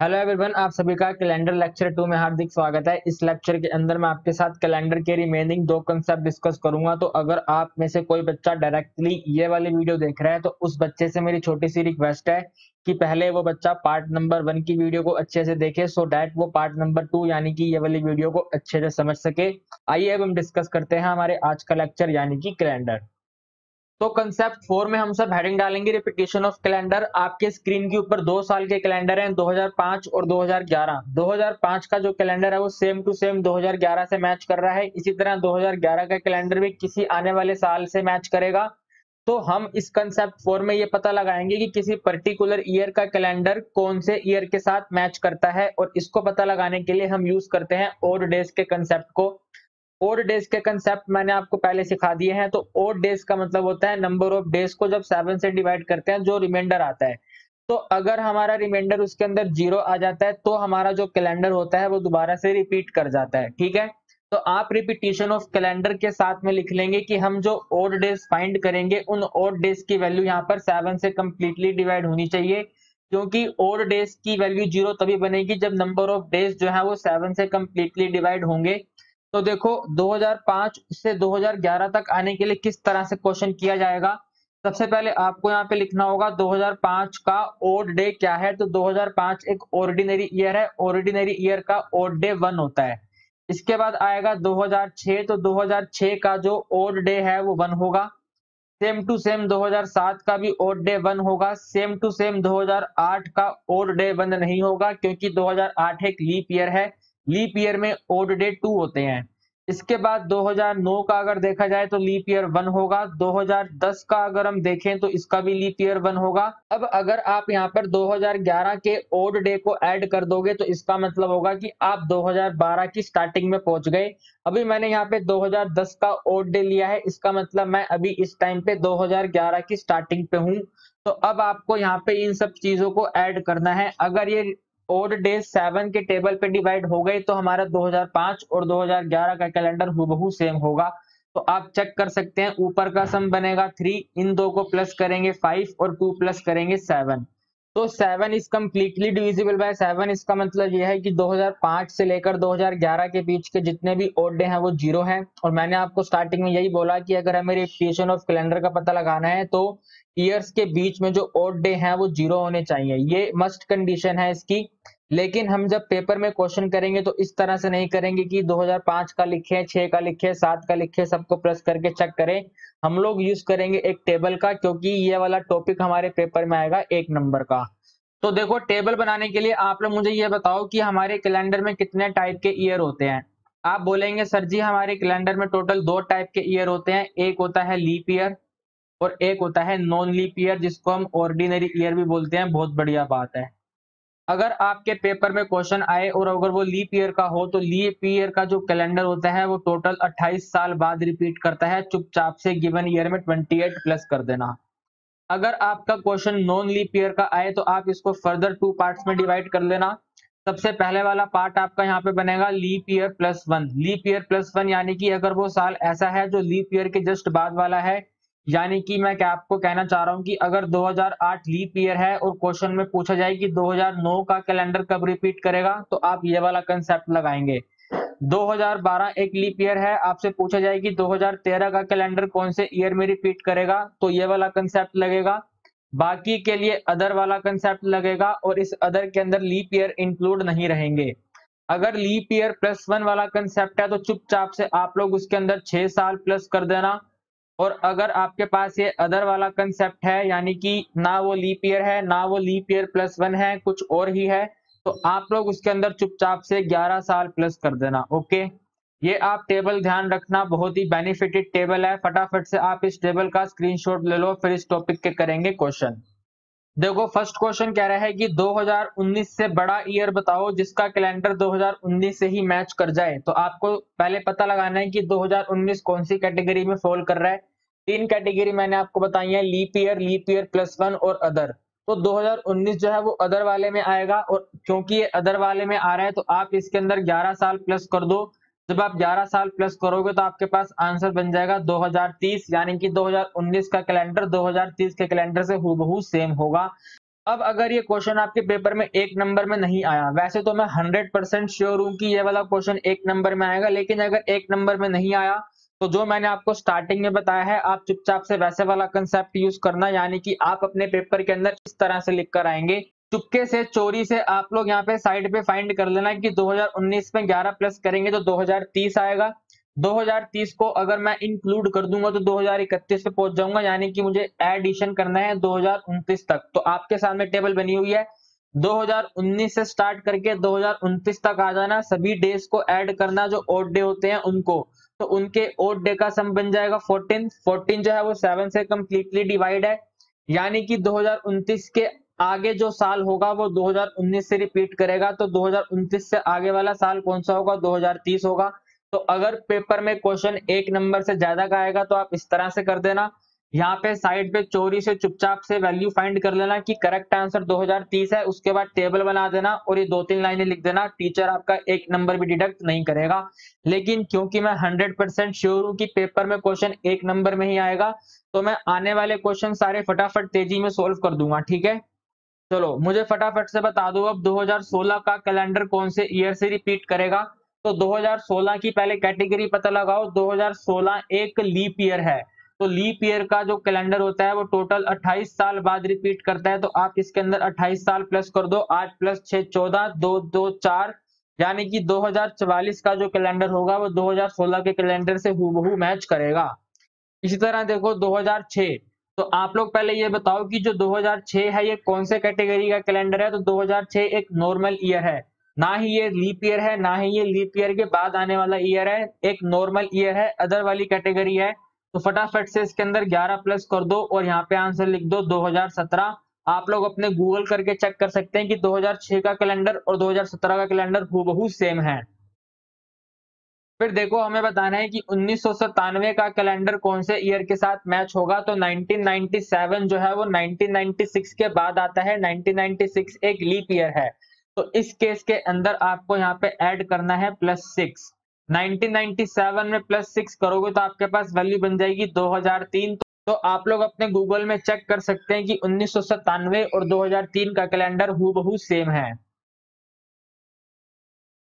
Hello everyone आप सभी का कैलेंडर लेक्चर टू में हार्दिक स्वागत है। इस लेक्चर के अंदर मैं आपके साथ कैलेंडर के रिमेनिंग दो कंसेप्ट डिस्कस करूँगा। तो अगर आप में से कोई बच्चा डायरेक्टली ये वाली वीडियो देख रहा है तो उस बच्चे से मेरी छोटी सी रिक्वेस्ट है कि पहले वो बच्चा पार्ट नंबर वन की वीडियो को अच्छे से देखे सो डैट वो पार्ट नंबर टू यानी कि ये वाली वीडियो को अच्छे से समझ सके। आइए अब हम डिस्कस करते हैं हमारे आज का लेक्चर यानी कि कैलेंडर तो कंसेप्ट फोर में हम सब हेडिंग डालेंगे रिपीटेशन ऑफ़ कैलेंडर आपके स्क्रीन के ऊपर दो साल के कैलेंडर हैं 2005 और 2011 2005 का जो कैलेंडर है वो सेम टू सेम 2011 से मैच कर रहा है. इसी तरह 2011 का कैलेंडर भी किसी आने वाले साल से मैच करेगा. तो हम इस कंसेप्ट फोर में ये पता लगाएँगे कि किसी पर्टिकुलर ईयर का कैलेंडर कौन से ईयर के साथ मैच करता है और इसको पता लगाने के लिए हम यूज़ करते हैं ओड डेज़ के कंसेप्ट को. ओड डेज़ के कंसेप्ट मैंने आपको पहले सिखा दिए हैं तो ओड डेज़ का मतलब होता है नंबर ऑफ़ डेज़ को जब सेवन से डिवाइड करते हैं, जो रिमाइंडर आता है। तो अगर हमारा रिमाइंडर उसके अंदर ज़ीरो आ जाता है तो हमारा जो कैलेंडर होता है, वो दोबारा से रिपीट कर जाता है, ठीक है? तो आप रिपीटिशन ऑफ़ कैलेंडर के साथ में लिख लेंगे कि हम जो ओड डेज़ फाइंड करेंगे, उन ओड डेज़ की वैल्यू यहाँ पर सेवन से कंप्लीटली डिवाइड होनी चाहिए, क्योंकि ओड डेज़ की वैल्यू ज़ीरो तभी बनेगी जब नंबर ऑफ़ डेज़ जो है, वो सेवन से कंप्लीटली डिवाइड होंगे। तो देखो 2005 से 2011 तक आने के लिए किस तरह से क्वेश्चन किया जाएगा? सबसे पहले आपको यहाँ पे लिखना होगा 2005 का ओड डे क्या है? तो 2005 एक ऑर्डिनरी ईयर है। ऑर्डिनरी ईयर का ओड डे वन होता है। इसके बाद आएगा 2006 तो 2006 का जो ओड डे है वो वन होगा। सेम टू सेम 2007 का भी ओड डे वन होगा। सेम टू सेम 2008 का ओड डे वन नहीं होगा, क्योंकि 2008 एक लीप ईयर है। लीप ईयर में ओड डे टू होते हैं। इसके बाद 2009 का अगर देखा जाए तो लीप ईयर वन होगा। 2010 का अगर हम देखें तो इसका भी लीप ईयर वन होगा। अब अगर आप यहाँ पर 2011 के ओड डे को ऐड कर दोगे तो इसका मतलब होगा कि आप 2012 की स्टार्टिंग में पहुँच गए। अभी मैंने यहाँ पे 2010 का ओड डे लिया है। इसका मतलब मैं अभी इस टाइम पे 2011 की स्टार्टिंग पे हूँ। तो अब आपको यहाँ पे इन सब चीज़ों को ऐड करना है। अगर ये ओड डे सेवन के टेबल पे डिवाइड हो गए तो हमारा 2005 और 2011 का कैलेंडर हूबहू सेम होगा। तो आप चेक कर सकते हैं, ऊपर का सम बनेगा थ्री इन दो को प्लस करेंगे फाइव और टू प्लस करेंगे सेवन तो seven is completely divisible by seven इसका मतलब यह है कि 2005 से लेकर 2011 के बीच के जितने भी ओड डे हैं, वो ज़ीरो हैं। और मैंने आपको स्टार्टिंग में यही बोला कि अगर हमें रिपीटेशन ऑफ़ कैलेंडर का पता लगाना है तो ईयर्स के बीच में जो ओड डे हैं, वो ज़ीरो होने चाहिए। ये मस्ट कंडीशन है इसकी। लेकिन हम जब पेपर में क्वेश्चन करेंगे तो इस तरह से नहीं करेंगे कि 2005 का लिखे, छह का लिखे, सात का लिखे, सबको प्रेस करके चेक करें। हम लोग यूज़ करेंगे एक टेबल का, क्योंकि ये वाला टॉपिक हमारे पेपर में आएगा एक नंबर का। तो देखो टेबल बनाने के लिए आप लोग मुझे ये बताओ कि हमारे कैलेंडर में कितने टाइप के ईयर होते हैं। आप बोलेंगे, सर जी, हमारे कैलेंडर में टोटल दो टाइप के ईयर होते हैं। एक होता है लीप ईयर और एक होता है नॉन लीप ईयर जिसको हम ऑर्डिनरी ईयर भी बोलते हैं। बहुत बढ़िया बात है। अगर आपके पेपर में क्वेश्चन आए और अगर वो लीप ईयर का हो तो लीप ईयर का जो कैलेंडर होता है, वो टोटल 28 साल बाद रिपीट करता है। चुपचाप से गिवन ईयर में 28 प्लस कर देना। अगर आपका क्वेश्चन नॉन लीप ईयर का आए तो आप इसको फर्दर टू पार्ट्स में डिवाइड कर लेना। सबसे पहले वाला पार्ट आपका यहाँ पे बनेगा leap year plus one leap year plus one यानी कि अगर वो साल ऐसा है जो लीप ईयर के जस्ट बाद वाला है यानी कि मैं क्या आपको कहना चाह रहा हूँ कि अगर 2008 लीप ईयर है और क्वेश्चन में पूछा जाए कि 2009 का कैलेंडर कब रिपीट करेगा तो आप ये वाला कंसेप्ट लगाएँगे। 2012 एक लीप ईयर है, आपसे पूछा जाए कि 2013 का कैलेंडर कौन से ईयर में रिपीट करेगा तो ये वाला कंसेप्ट लगेगा। बाकी के लिए अदर वाला कंसेप्ट लगेगा और इस अदर के अंदर लीप ईयर इंक्लूड नहीं रहेंगे। अगर लीप ईयर प्लस वन वाला कंसेप्ट है तो चुपचाप से आप लोग उसके अंदर छह साल प्लस कर देना। और अगर आपके पास ये अदर वाला कंसेप्ट है, यानी कि ना वो लीप ईयर है, ना वो लीप ईयर प्लस वन है, कुछ और ही है तो आप लोग उसके अंदर चुपचाप से 11 साल प्लस कर देना ओके ये आप टेबल ध्यान रखना, बहुत ही बेनिफिटेड टेबल है। फटाफट से आप इस टेबल का स्क्रीनशॉट ले लो, फिर इस टॉपिक के करेंगे क्वेश्चन देखो फ़र्स्ट क्वेश्चन कह रहा है कि 2019 से बड़ा ईयर बताओ, जिसका कैलेंडर 2019 से ही मैच कर जाए। तो आपको पहले पता लगाना है कि 2019 कौन सी कैटेगरी में फॉल कर रहा है। तीन कैटेगरी मैंने आपको बताई है leap year leap year plus one और अदर तो 2019 जो है वो अदर वाले में आएगा और क्योंकि ये अदर वाले में आ रहा है तो आप इसके अंदर 11 साल प्लस कर दो। जब आप 11 साल प्लस करोगे तो आपके पास आंसर बन जाएगा 2030 यानी कि 2019 का कैलेंडर 2030 के कैलेंडर से हूबहू सेम होगा। अब अगर ये क्वेश्चन आपके पेपर में एक नंबर में नहीं आया, वैसे तो मैं हंड्रेड परसेंट श्योर हूँ कि ये वाला क्वेश्चन एक नंबर में आएगा, लेकिन अगर एक नंबर में नहीं आया तो जो मैंने आपको स्टार्टिंग में बताया है, आप चुपचाप से वैसे वाला कंसेप्ट यूज़ करना, यानी कि आप अपने पेपर के अंदर इस तरह से लिख कर आएँगे। चुपके से, चोरी से आप लोग यहाँ पे साइड पे फाइंड कर लेना कि 2019 में 11 प्लस करेंगे तो 2030 आएगा। 2030 को अगर मैं इंक्लूड कर दूँगा तो 2031 पे पहुँच जाऊँगा, यानी कि मुझे एडिशन करना है 2029 तक। तो आपके सामने टेबल बनी हुई है। 2019 से स्टार्ट करके 2029 तक आ जाना। सभी डेज़ को ऐड करना जो ओड डे होते हैं उनको। तो उनके ओड डे का सम बन जाएगा 14 14 जो है वो 7 से कंप्लीटली डिवाइड है। यानी कि 2029 के आगे जो साल होगा वो 2019 से रिपीट करेगा तो 2029 से आगे वाला साल कौन सा होगा? 2030 होगा। तो अगर पेपर में क्वेश्चन एक नंबर से ज़्यादा का आएगा तो आप इस तरह से कर देना। यहाँ पे साइड पे चोरी से, चुपचाप से वैल्यू फाइंड कर लेना कि करेक्ट आंसर 2030 है। उसके बाद टेबल बना देना और ये दो तीन लाइनें लिख देना। टीचर आपका एक नंबर भी डिडक्ट नहीं करेगा। लेकिन क्योंकि मैं 100 परसेंट श्योर हूँ कि पेपर में क्वेश्चन एक नंबर में ही आएगा तो मैं आने वाले क्वेश्चन सारे फटाफट तेज़ी में सोल्व कर दूँगा, ठीक है? चलो, मुझे फटाफट से बता दो, अब 2016 का कैलेंडर कौन से ईयर से रिपीट करेगा? तो 2016 की पहले कैटेगरी पता लगाओ 2016 एक लीप ईयर है। तो लीप ईयर का जो कैलेंडर होता है, वो टोटल 28 साल बाद रिपीट करता है तो आप इसके अंदर 28 साल प्लस कर दो, आठ प्लस छह चौदह, दो दो, चार, यानी कि 2044 का जो कैलेंडर होगा, वो 2016 के कैलेंडर से हूबहू मैच करेगा। इसी तरह देखो 2006 तो आप लोग पहले ये बताओ कि जो 2006 है, ये कौन से कैटेगरी का कैलेंडर है? तो 2006 एक नॉर्मल ईयर है। ना ही ये लीप ईयर है, ना ही ये लीप ईयर के बाद आने वाला ईयर है, एक नॉर्मल ईयर है, अदर वाली कैटेगरी है। तो फटाफट से इसके अंदर 11 प्लस कर दो और यहाँ पे आंसर लिख दो 2017 आप लोग अपने गूगल करके चेक कर सकते हैं कि 2006 का कैलेंडर और 2017 का कैलेंडर हूबहू सेम है। फिर देखो, हमें बताना है कि उन्नीस सौ सत्तानवे का कैलेंडर कौन से ईयर के साथ मैच होगा? तो 1997 जो है वो 1996 के बाद आता है। 1996 एक लीप ईयर है। तो इस केस के अंदर आपको यहाँ पे ऐड करना है प्लस सिक्स 1997 में प्लस सिक्स करोगे तो आपके पास वैल्यू बन जाएगी 2003 तो आप लोग अपने गूगल में चेक कर सकते हैं कि उन्नीस सौ सत्तानवे और 2003 का कैलेंडर हु सेम है।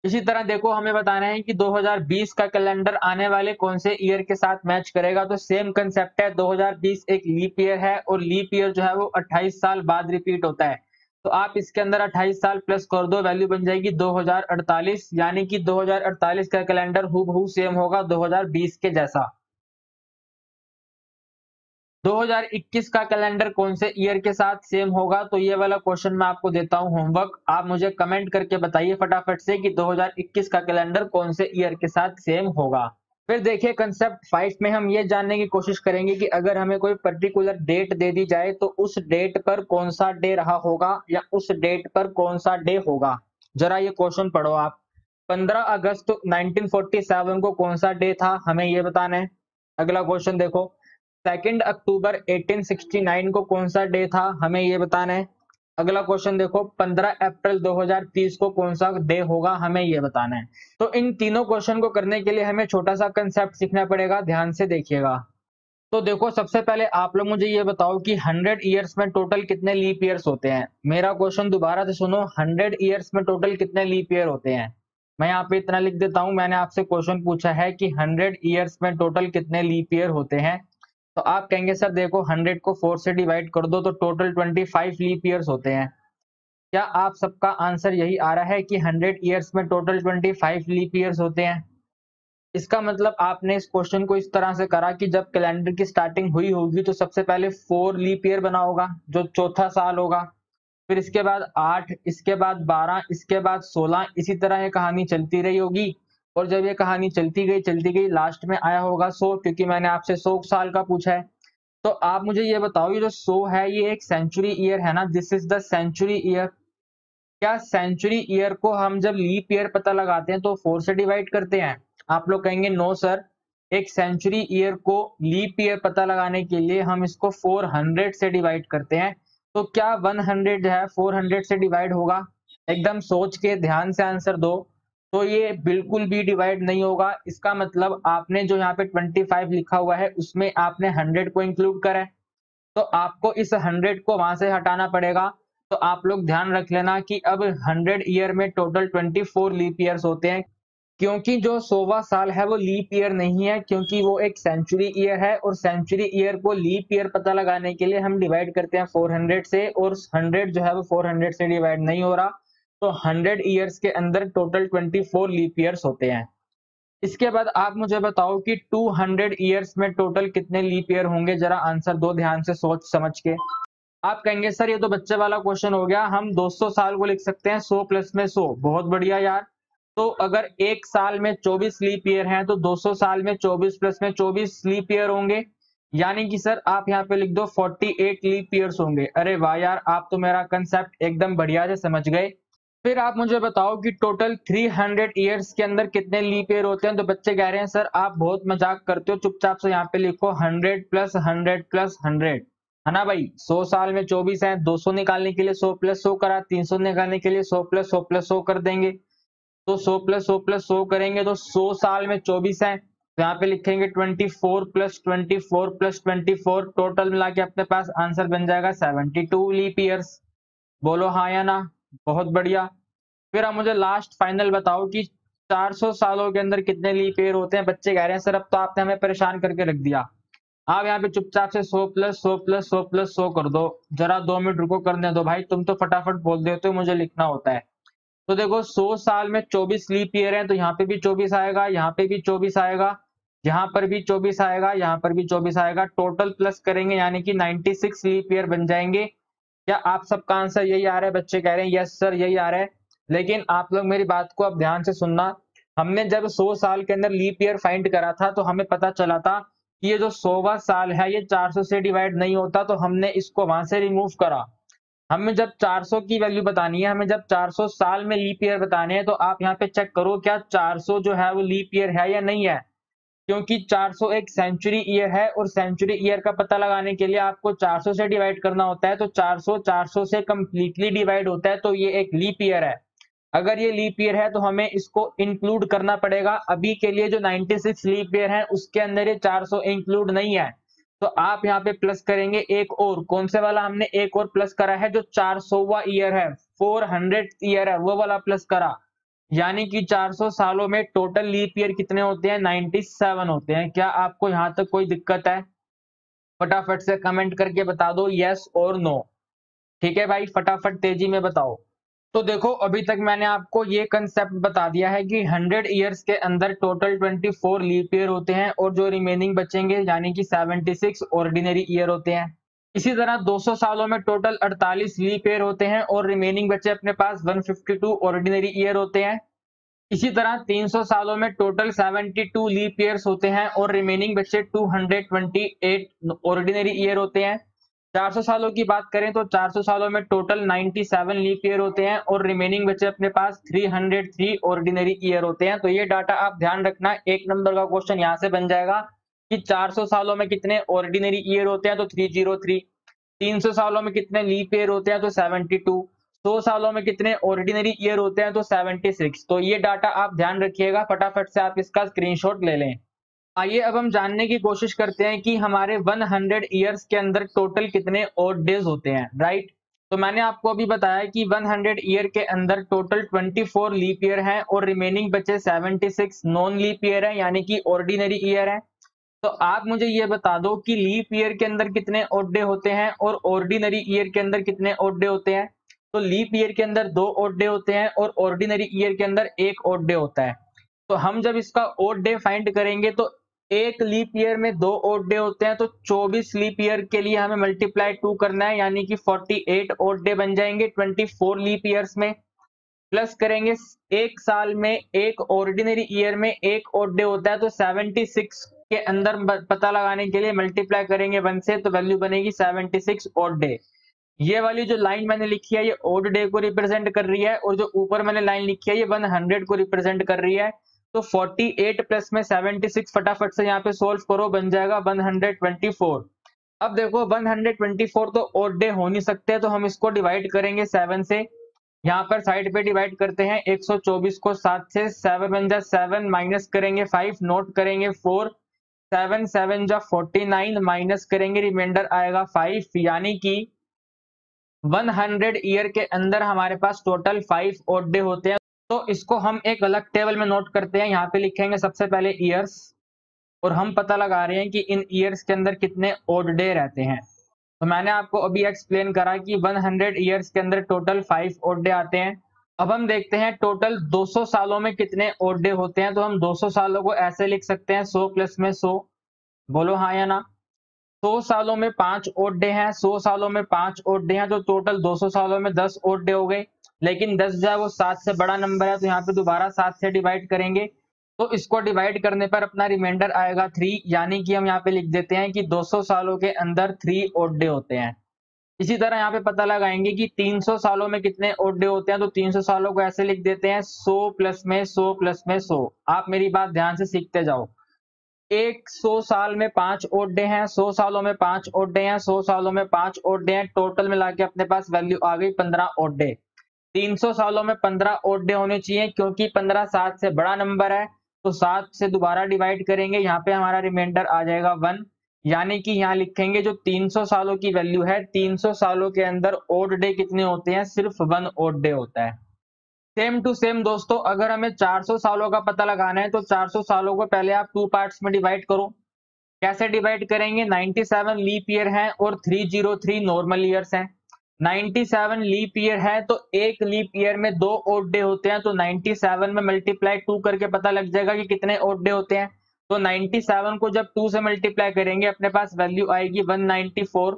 इसी तरह देखो, हमें बताना है कि 2020 का कैलेंडर आने वाले कौन से ईयर के साथ मैच करेगा? तो सेम कंसेप्ट है 2020 एक लीप ईयर है और लीप ईयर जो है वो 28 साल बाद रिपीट होता है। तो आप इसके अंदर 28 साल प्लस कर दो वैल्यू बन जाएगी 2048 यानी कि 2048 का कैलेंडर हु सेम होगा 2020 के जैसा। 2021 का कैलेंडर कौन से ईयर के साथ सेम होगा? तो ये वाला क्वेश्चन मैं आपको देता हूँ होमवर्क। आप मुझे कमेंट करके बताइए फटाफट से कि 2021 का कैलेंडर कौन से ईयर के साथ सेम होगा। फिर देखिए कंसेप्ट फाइव में हम ये जानने की कोशिश करेंगे कि अगर हमें कोई पर्टिकुलर डेट दे दी जाए तो उस डेट पर कौन सा डे रहा होगा या उस डेट पर कौन सा डे होगा? जरा ये क्वेश्चन पढ़ो आप। 15 अगस्त 1947 को कौन सा डे था? हमें ये बताना है। अगला क्वेश्चन देखो। सेकेंड अक्टूबर 1869 को कौन सा डे था? हमें ये बताना है। अगला क्वेश्चन देखो 15 अप्रैल 2030 को कौन सा डे होगा? हमें ये बताना है। तो इन तीनों क्वेश्चन को करने के लिए हमें छोटा सा कंसेप्ट सीखना पड़ेगा, ध्यान से देखिएगा। तो देखो, सबसे पहले आप लोग मुझे ये बताओ कि 100 ईयर्स में टोटल कितने लीप ईयर्स होते हैं? मेरा क्वेश्चन दोबारा से सुनो 100 ईयर्स में टोटल कितने लीप ईयर होते हैं? मैं यहाँ पे इतना लिख देता हूँ, मैंने आपसे क्वेश्चन पूछा है कि 100 ईयर्स में टोटल कितने लीप ईयर होते हैं? तो आप कहेंगे, सर, देखो हंड्रेड को फोर से डिवाइड कर दो तो total twenty five leap years होते हैं। क्या आप सबका आंसर यही आ रहा है कि हंड्रेड ईयर्स में total twenty five leap years होते हैं? इसका मतलब आपने इस क्वेश्चन को इस तरह से करा कि जब कैलेंडर की स्टार्टिंग हुई होगी तो सबसे पहले फोर लीप ईयर बना होगा, जो चौथा साल होगा। फिर इसके बाद आठ, इसके बाद बारह, इसके बाद सोलह, इसी तरह ये कहानी चलती रही होगी। और जब ये कहानी चलती गई चलती गई लास्ट में आया होगा सो, क्योंकि मैंने आपसे सौ साल का पूछा है। तो आप मुझे ये बताओ, ये जो सो है, ये एक सेंचुरी ईयर है ना? This is the century year क्या सेंचुरी ईयर को हम जब लीप ईयर पता लगाते हैं तो फोर से डिवाइड करते हैं? आप लोग कहेंगे नो सर एक सेंचुरी ईयर को लीप ईयर पता लगाने के लिए हम इसको 400 से डिवाइड करते हैं। तो क्या 100 जो है? 400 से डिवाइड होगा? एकदम सोच के ध्यान से आंसर दो। तो ये बिल्कुल भी डिवाइड नहीं होगा। इसका मतलब आपने जो यहाँ पे 25 लिखा हुआ है, उसमें आपने 100 को इंक्लूड करा है। तो आपको इस 100 को वहाँ से हटाना पड़ेगा। तो आप लोग ध्यान रख लेना कि अब 100 ईयर में टोटल 24 लीप ईयर्स होते हैं। क्योंकि जो सोवा साल है, वो लीप ईयर नहीं है, क्योंकि वो एक सेंचुरी ईयर है और सेंचुरी ईयर को लीप ईयर पता लगाने के लिए हम डिवाइड करते हैं 400 से और 100 जो है वो 400 से डिवाइड नहीं हो रहा। तो 100 ईयर्स के अंदर टोटल 24 लीप ईयर्स होते हैं। इसके बाद आप मुझे बताओ कि 200 ईयर्स में टोटल कितने लीप ईयर होंगे? जरा आंसर दो, ध्यान से सोच समझ के। आप कहेंगे, सर, ये तो बच्चे वाला क्वेश्चन हो गया। हम 200 साल को लिख सकते हैं 100 प्लस में 100 बहुत बढ़िया यार। तो अगर एक साल में 24 लीप ईयर हैं तो 200 साल में 24 प्लस में 24 लीप ईयर होंगे। यानी कि, सर, आप यहाँ पे लिख दो 48 लीप ईयर्स होंगे। अरे वाह यार, आप तो मेरा कंसेप्ट एकदम बढ़िया से समझ गए। फिर आप मुझे बताओ कि टोटल 300 ईयर्स के अंदर कितने लीप ईयर होते हैं? तो बच्चे कह रहे हैं, सर, आप बहुत मज़ाक करते हो। चुपचाप से यहाँ पे लिखो 100 प्लस 100 प्लस 100 है ना भाई? 100 साल में 24 है 200 निकालने के लिए 100 प्लस 100 करा 300 निकालने के लिए 100 प्लस 100 प्लस 100 कर देंगे। तो 100 प्लस 100 प्लस 100 करेंगे तो 100 साल में 24 है। तो यहाँ पे लिखेंगे 24 प्लस 24 प्लस 24 टोटल मिला के अपने पास आंसर बन जाएगा 72 लीप ईयर्स बोलो हाँ या ना? बहुत बढ़िया। फिर आप मुझे लास्ट फाइनल बताओ कि 400 सालों के अंदर कितने लीप ईयर होते हैं? बच्चे कह रहे हैं, सर, अब तो आपने हमें परेशान करके रख दिया। आप यहाँ पे चुपचाप से 100 प्लस 100 प्लस 100 प्लस 100 कर दो। जरा दो मिनट रुको, करने दो। भाई, तुम तो फटाफट बोल देते हो, मुझे लिखना होता है। तो देखो 100 साल में 24 लीप ईयर है तो यहाँ पे भी 24 आएगा, यहाँ पे भी 24 आएगा, यहाँ पर भी 24 आएगा, यहाँ पर भी 24 आएगा। टोटल प्लस करेंगे, यानी कि 96 लीप ईयर बन जाएँगे। क्या आप सबका आंसर यही आ रहा है? बच्चे कह रहे हैं यस सर यही आ रहा है. लेकिन आप लोग मेरी बात को अब ध्यान से सुनना। हमने जब 100 साल के अंदर लीप ईयर फाइंड करा था तो हमें पता चला था कि ये जो सोवा साल है, ये 400 से डिवाइड नहीं होता तो हमने इसको वहाँ से रिमूव करा। हमें जब 400 की वैल्यू बतानी है, हमें जब 400 साल में लीप ईयर बताने हैं तो आप यहाँ पे चेक करो क्या 400 जो है वो लीप ईयर है या नहीं है। क्योंकि 400 एक सेंचुरी ईयर है और सेंचुरी ईयर का पता लगाने के लिए आपको 400 से डिवाइड करना होता है तो 400 400 से कंप्लीटली डिवाइड होता है तो ये एक लीप ईयर है। अगर ये लीप ईयर है तो हमें इसको इंक्लूड करना पड़ेगा। अभी के लिए जो 96 लीप ईयर है, उसके अंदर ये 400 इंक्लूड नहीं है। तो आप यहाँ पे प्लस करेंगे एक और। कौन से वाला हमने एक और प्लस करा है, जो चार ईयर है फोर हंड्रेड ईयर है, वो वाला प्लस करा। यानी कि 400 सालों में टोटल लीप ईयर कितने होते हैं? 97 होते हैं। क्या आपको यहाँ तक कोई दिक्कत है? फटाफट से कमेंट करके बता दो यस और नो ठीक है भाई? फटाफट तेज़ी में बताओ। तो देखो, अभी तक मैंने आपको ये कंसेप्ट बता दिया है कि 100 इयर्स के अंदर टोटल 24 लीप ईयर होते हैं और जो रिमेनिंग बचेंगे, यानी कि 76 ऑर्डिनरी ईयर होते हैं। इसी तरह 200 सालों में टोटल 48 लीप ईयर होते हैं और रिमेनिंग बचे अपने पास 152 ऑर्डिनरी ईयर होते हैं। इसी तरह 300 सालों में टोटल 72 लीप ईयर्स होते हैं और रिमेनिंग बचे 228 ऑर्डिनरी ईयर होते हैं। 400 सालों की बात करें तो 400 सालों में टोटल 97 लीप ईयर होते हैं और रिमेनिंग बचे अपने पास 303 ऑर्डिनरी ईयर होते हैं। तो ये डाटा आप ध्यान रखना, एक नंबर का क्वेश्चन यहाँ से बन जाएगा। कि 400 सालों में कितने ऑर्डिनरी ईयर होते हैं तो 303 300 सालों में कितने लीप ईयर होते हैं तो 72 सौ सालों में कितने ऑर्डिनरी ईयर होते हैं तो 76 तो ये डाटा आप ध्यान रखिएगा, फटाफट से आप इसका स्क्रीनशॉट ले लें। आइए अब हम जानने की कोशिश करते हैं कि हमारे 100 ईयर्स के अंदर टोटल कितने ओड डेज़ होते हैं राइट तो मैंने आपको अभी बताया कि 100 ईयर के अंदर टोटल 24 लीप ईयर है और रिमेनिंग बचे 76 नॉन लीप ईयर है, यानी कि ऑर्डिनरी ईयर है। तो आप मुझे ये बता दो कि लीप ईयर के अंदर कितने ओडे होते हैं और ऑर्डिनरी ईयर के अंदर कितने ओडे होते हैं? तो लीप ईयर के अंदर दो ओडे होते हैं और ऑर्डिनरी ईयर के अंदर एक ओडे होता है। तो हम जब इसका ओड डे फाइंड करेंगे तो एक लीप ईयर में दो ओड डे होते हैं तो 24 लीप ईयर के लिए हमें मल्टीप्लाई टू करना है, यानी कि 48 ओड डे बन जाएँगे 24 लीप ईयर्स में। प्लस करेंगे, एक साल में एक ऑर्डिनरी ईयर में एक ओड डे होता है तो 76 के अंदर पता लगाने के लिए मल्टीप्लाई करेंगे वन से तो वैल्यू बनेगी 76 ओड डे ये वाली जो लाइन मैंने लिखी है, ये ओड डे को रिप्रेजेंट कर रही है, और जो ऊपर मैंने लाइन लिखी है, ये 100 को रिप्रेजेंट कर रही है. तो 48 प्लस में 76 फटाफट से यहाँ पे सोल्व करो, बन जाएगा 124 अब देखो 124 तो ओड डे हो नहीं सकते तो हम इसको डिवाइड करेंगे 7 से. यहाँ पर साइड पे डिवाइड करते हैं 124 को 7 से 7 बन जा 7 माइनस करेंगे 5 नोट करेंगे 4 7 7 जा 49 माइनस करेंगे रिमाइंडर आएगा फाइव यानी कि 100 ईयर के अंदर हमारे पास टोटल फाइव ओड डे होते हैं। तो इसको हम एक अलग टेबल में नोट करते हैं, यहाँ पे लिखेंगे सबसे पहले ईयर्स और हम पता लगा रहे हैं कि इन ईयर्स के अंदर कितने ओड डे रहते हैं। तो मैंने आपको अभी एक्सप्लेन करा कि 100 ईयर्स के अंदर टोटल फाइव ओड डे आते हैं। अब हम देखते हैं टोटल 200 सालों में कितने ओड डे होते हैं तो हम 200 सालों को ऐसे लिख सकते हैं 100 प्लस में 100 बोलो हाँ या ना? 100 सालों में पाँच ओड डे हैं 100 सालों में पाँच ओड डे हैं तो टोटल 200 सालों में 10 ओड डे हो गए। लेकिन 10 जो है वो सात से बड़ा नंबर है तो यहाँ पे दोबारा सात से डिवाइड करेंगे। तो इसको डिवाइड करने पर अपना रिमाइंडर आएगा थ्री यानी कि हम यहाँ पे लिख देते हैं कि 200 सालों के अंदर थ्री ओड डे होते हैं। इसी तरह यहाँ पे पता लगाएँगे कि 300 सालों में कितने ओड होते हैं तो 300 सालों को ऐसे लिख देते हैं 100 प्लस में 100 प्लस में 100 आप मेरी बात ध्यान से सीखते जाओ। एक सौ साल में पाँच ओड हैं, सौ सालों में पाँच ओड हैं, सौ सालों में पाँच ओड हैं, टोटल मिला के अपने पास वैल्यू आ गई पंद्रह ओड डे तीन सौ सालों में पंद्रह ओड डे होने चाहिए, क्योंकि पंद्रह सात से बड़ा नंबर है तो सात से दोबारा डिवाइड करेंगे, यहाँ पे हमारा रिमाइंडर आ जाएगा वन यानी कि यहाँ लिखेंगे जो 300 सालों की वैल्यू है 300 सालों के अंदर ओड डे कितने होते हैं? सिर्फ़ वन ओड डे होता है। सेम टू सेम दोस्तों, अगर हमें 400 सालों का पता लगाना है तो 400 सालों को पहले आप टू पार्ट्स में डिवाइड करो। कैसे डिवाइड करेंगे? 97 लीप ईयर है और 303 नॉर्मल ईयर्स हैं। 97 लीप ईयर है तो एक लीप ईयर में दो ओड डे होते हैं तो 97 में मल्टीप्लाई टू करके पता लग जाएगा कि कितने ओड डे होते हैं। तो 97 को जब टू से मल्टीप्लाई करेंगे, अपने पास वैल्यू आएगी 194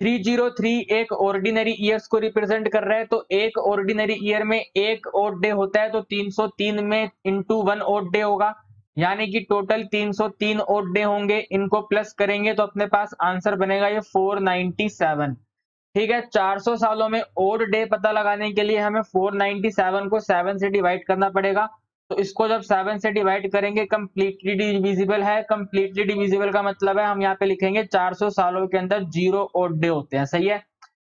303 एक ऑर्डिनरी ईयर्स को रिप्रेजेंट कर रहा है तो एक ऑर्डिनरी ईयर में एक ओड डे होता है तो 303 में इंटू वन ओड डे होगा। यानी कि टोटल 303 ओड डे होंगे, इनको प्लस करेंगे तो अपने पास आंसर बनेगा ये 497 ठीक है 400 सालों में ओड डे पता लगाने के लिए हमें 497 को 7 से डिवाइड करना पड़ेगा। तो इसको जब सेवन से डिवाइड करेंगे कंप्लीटली डिविजिबल है। कंप्लीटली डिविजिबल का मतलब है, हम यहाँ पे लिखेंगे 400 सालों के अंदर ज़ीरो ओड डे होते हैं। सही है?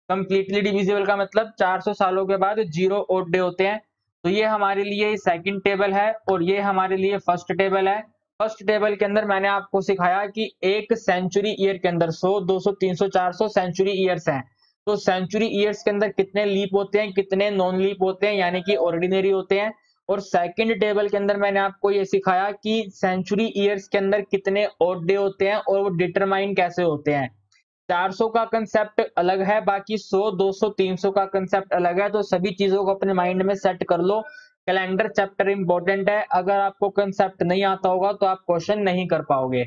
कंप्लीटली डिविजिबल का मतलब 400 सालों के बाद ज़ीरो ओड डे होते हैं। तो ये हमारे लिए सेकंड टेबल है और ये हमारे लिए फ़र्स्ट टेबल है। फ़र्स्ट टेबल के अंदर मैंने आपको सिखाया कि एक सेंचुरी ईयर के अंदर 100 200 300 400 सेंचुरी ईयर्स हैं। तो सेंचुरी ईयर्स के अंदर कितने लीप होते हैं, कितने नॉन लीप होते हैं, यानी कि ऑर्डिनरी होते हैं। और सेकंड टेबल के अंदर मैंने आपको ये सिखाया कि सेंचुरी ईयर्स के अंदर कितने ऑड डे होते हैं और वो डिटरमाइन कैसे होते हैं। 400 का कंसेप्ट अलग है, बाकी 100 200 300 का कंसेप्ट अलग है तो सभी चीज़ों को अपने माइंड में सेट कर लो। कैलेंडर चैप्टर इंपॉर्टेंट है। अगर आपको कंसेप्ट नहीं आता होगा तो आप क्वेश्चन नहीं कर पाओगे।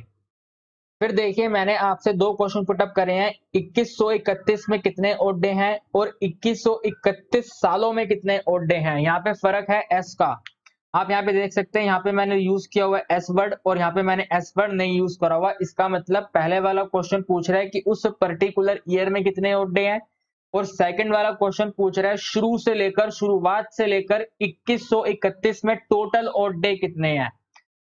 फिर देखिए, मैंने आपसे दो क्वेश्चन पुटअप करे हैं। 2131 में कितने ओडे हैं और 2131 सालों में कितने ओडे हैं? यहाँ पे फ़र्क है एस का। आप यहाँ पे देख सकते हैं, यहाँ पे मैंने यूज़ किया हुआ एस वर्ड और यहाँ पे मैंने एस वर्ड नहीं यूज़ करा हुआ। इसका मतलब पहले वाला क्वेश्चन पूछ रहा है कि उस पर्टिकुलर ईयर में कितने ओडे हैं? और सेकंड वाला क्वेश्चन पूछ रहा है, शुरू से लेकर, शुरुआत से लेकर 2131 में टोटल ओडे कितने हैं?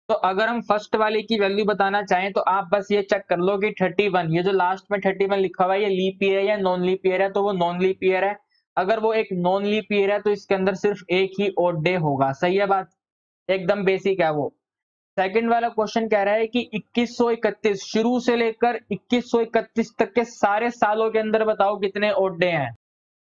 तो अगर हम फ़र्स्ट वाले की वैल्यू बताना चाहें तो आप बस ये चेक कर लो कि 31 ये जो लास्ट में 31 लिखा हुआ है, ये लीप ईयर या नॉन लीप ईयर है तो वो नॉन लीप ईयर है। अगर वो एक नॉन लीप ईयर है तो इसके अंदर सिर्फ़ एक ही ओड डे होगा। सही है बात? एकदम बेसिक है वो। सेकंड वाला क्वेश्चन कह रहा है कि 2131 शुरू से लेकर 2131 तक के सारे सालों के अंदर बताओ कितने ओड डे हैं।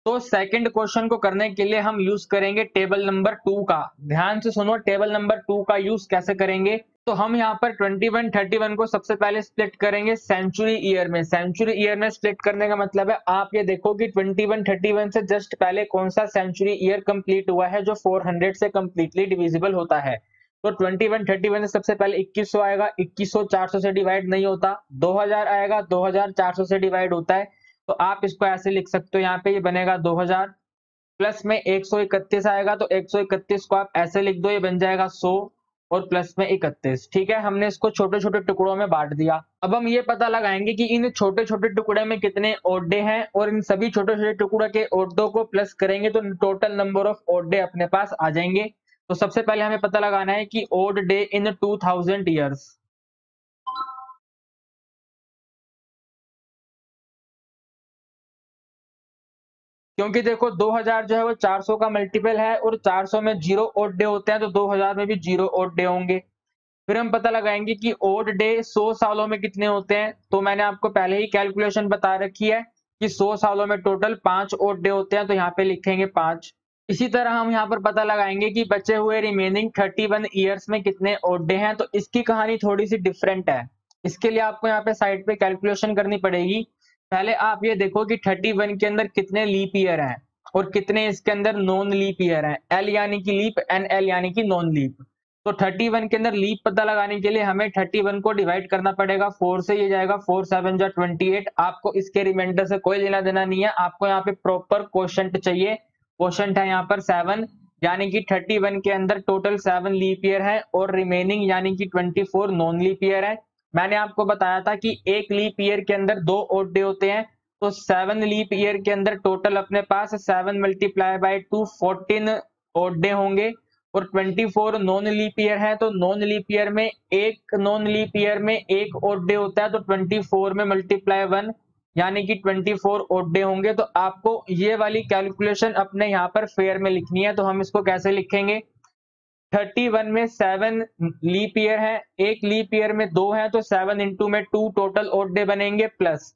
तो सेकंड क्वेश्चन को करने के लिए हम यूज़ करेंगे टेबल नंबर टू का। ध्यान से सुनो टेबल नंबर टू का यूज़ कैसे करेंगे? तो हम यहाँ पर 21 31 को सबसे पहले स्प्लिट करेंगे सेंचुरी ईयर में। सेंचुरी ईयर में स्प्लिट करने का मतलब है, आप ये देखो कि 21 31 से जस्ट पहले कौन सा सेंचुरी ईयर कंप्लीट हुआ है, जो 400 से कंप्लीटली डिविजिबल होता है। तो 21 31 से सबसे पहले 2100 आएगा 2100 400 से डिवाइड नहीं होता। 2000 आएगा 2400 से डिवाइड होता है। तो आप इसको ऐसे लिख सकते हो, यहाँ पे ये बनेगा 2000 प्लस में 131 आएगा तो 131 को आप ऐसे लिख दो, ये बन जाएगा 100 और प्लस में 31 ठीक है? हमने इसको छोटे छोटे टुकड़ों में बांट दिया। अब हम ये पता लगाएँगे कि इन छोटे छोटे टुकड़े में कितने ओडे हैं और इन सभी छोटे छोटे टुकड़ों के ओडो को प्लस करेंगे तो टोटल नंबर ऑफ़ ओडे अपने पास आ जाएँगे। तो सबसे पहले हमें पता लगाना है कि odd day in two years क्योंकि देखो 2000 जो है वो 400 का मल्टीपल है और 400 में ज़ीरो ओड डे होते हैं तो 2000 में भी ज़ीरो ओड डे होंगे। फिर हम पता लगाएँगे कि ओड डे 100 सालों में कितने होते हैं तो मैंने आपको पहले ही कैलकुलेशन बता रखी है कि 100 सालों में टोटल पाँच ओड डे होते हैं तो यहाँ पे लिखेंगे पाँच। इसी तरह हम यहाँ पर पता लगाएँगे कि बचे हुए रिमेनिंग 31 ईयर्स में कितने ओड डे हैं तो इसकी कहानी थोड़ी सी डिफरेंट है। इसके लिए आपको यहाँ पे साइड पे कैलकुलेशन करनी पड़ेगी। पहले आप ये देखो कि 31 के अंदर कितने लीप ईयर हैं और कितने इसके अंदर नॉन लीप ईयर हैं। एल यानी कि लीप एन एल यानी कि नॉन लीप। तो 31 के अंदर लीप पता लगाने के लिए हमें 31 को डिवाइड करना पड़ेगा। फोर से ये जाएगा, फोर, सेवन, जो ट्वेंटी एट, आपको इसके रिमाइंडर से कोई लेना देना नहीं है। आपको यहाँ पे प्रॉपर क्वेश्चन चाहिए। क्वेश्चन है यहाँ पर सेवन, यानी कि 31 के अंदर टोटल सेवन लीप ईयर है और रिमेनिंग यानी कि 24 नॉन लीप ईयर है। मैंने आपको बताया था कि एक लीप ईयर के अंदर दो ओड डे होते हैं तो सेवन लीप ईयर के अंदर टोटल अपने पास seven multiply by two fourteen odd day होंगे, और 24 नॉन लीप ईयर है तो नॉन लीप ईयर में एक नॉन लीप ईयर में एक ओड डे होता है तो 24 में मल्टीप्लाई वन यानी कि 24 ओड डे होंगे तो आपको ये वाली कैलकुलेशन अपने यहाँ पर फेयर में लिखनी है तो हम इसको कैसे लिखेंगे? 31 में सेवन लीप ईयर है, एक लीप ईयर में दो है तो सेवन इंटू में टू टोटल ओड डे बनेंगे प्लस।